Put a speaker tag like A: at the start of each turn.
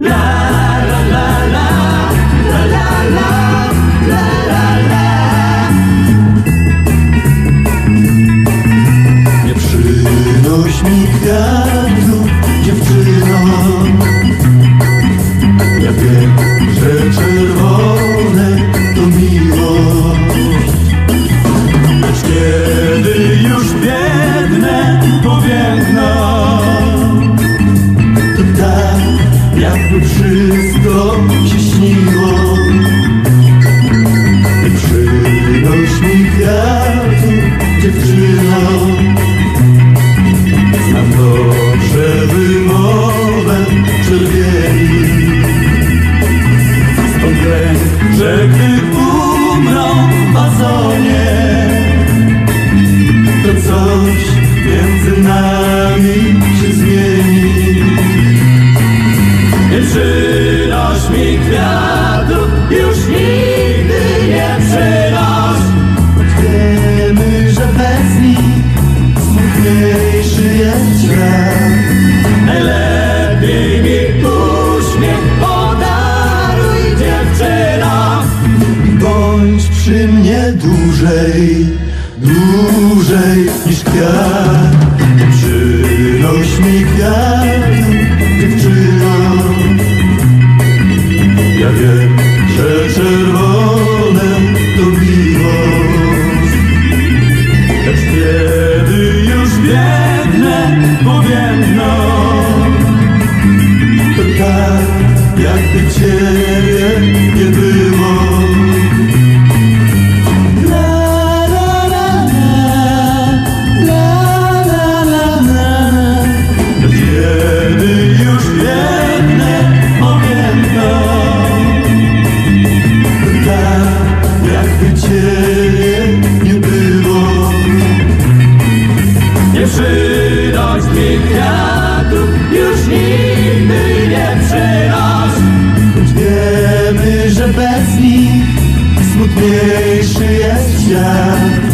A: Nie przynoś mi Ja wiem, że czerwone to miłość. Lecz kiedy już biegnę kwiatów, już nigdy nie przynoś wiemy, że bez nich smutniejszy jest świat. Najlepiej mi uśmiech podaruj dziewczyno. Bądź przy mnie dłużej, dłużej niż kwiat Przynoś mi kwiat, że czerwone to miłość. Lecz kiedy już biegnę powiemno To tak, jakby ciebie bez nich smutniejszy jest świat